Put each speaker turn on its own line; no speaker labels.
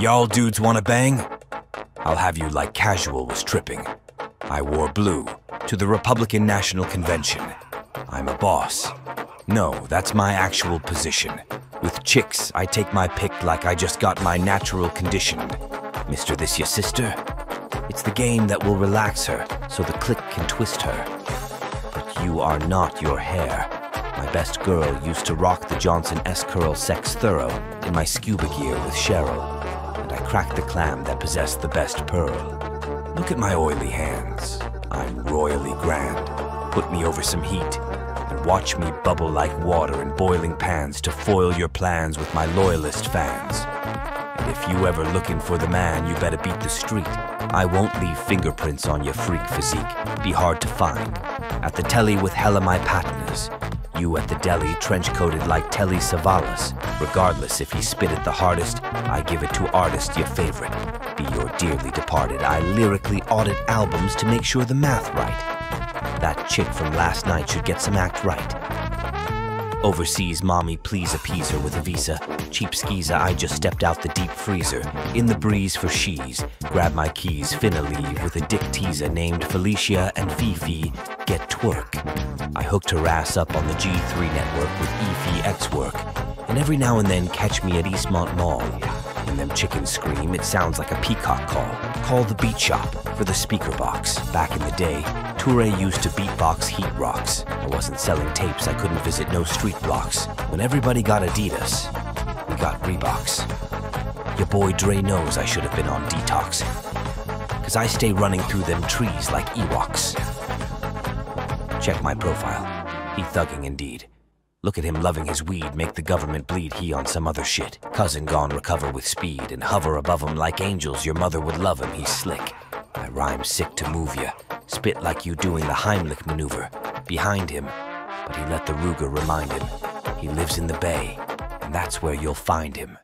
Y'all dudes wanna bang? I'll have you like casual was tripping. I wore blue to the Republican National Convention. I'm a boss. No, that's my actual position. With chicks, I take my pick like I just got my natural conditioned. Mister, this your sister? It's the game that will relax her so the click can twist her. But you are not your hair. My best girl used to rock the Johnson S-Curl Sex Thorough in my scuba gear with Cheryl, and I cracked the clam that possessed the best pearl. Look at my oily hands. I'm royally grand. Put me over some heat, and watch me bubble like water in boiling pans to foil your plans with my loyalist fans. And if you ever looking for the man, you better beat the street. I won't leave fingerprints on your freak physique. Be hard to find. At the telly with hella my patiners. You at the deli, trench coated like Telly Savalas. Regardless if he spit it the hardest, I give it to artist your favorite. Be your dearly departed. I lyrically audit albums to make sure the math right. That chick from last night should get some act right. Overseas, mommy, please appease her with a visa. Cheap skeezer, I just stepped out the deep freezer. In the breeze for she's. Grab my keys, finna leave with a dick teaser named Felicia and Fifi. Get twerk. I hooked her ass up on the G3 network with Efi X work. And every now and then catch me at Eastmont Mall. When them chickens scream, it sounds like a peacock call. Call the beat shop for the speaker box. Back in the day, Toure used to beatbox heat rocks. I wasn't selling tapes, I couldn't visit no street blocks. When everybody got Adidas, we got Reeboks. Your boy Dre knows I should have been on detox. Cause I stay running through them trees like Ewoks. Check my profile. He thugging indeed. Look at him loving his weed, make the government bleed, he on some other shit. Cousin gone recover with speed and hover above him like angels, your mother would love him, he's slick. I rhyme sick to move ya, spit like you doing the Heimlich maneuver. Behind him, but he let the Ruger remind him. He lives in the bay, and that's where you'll find him.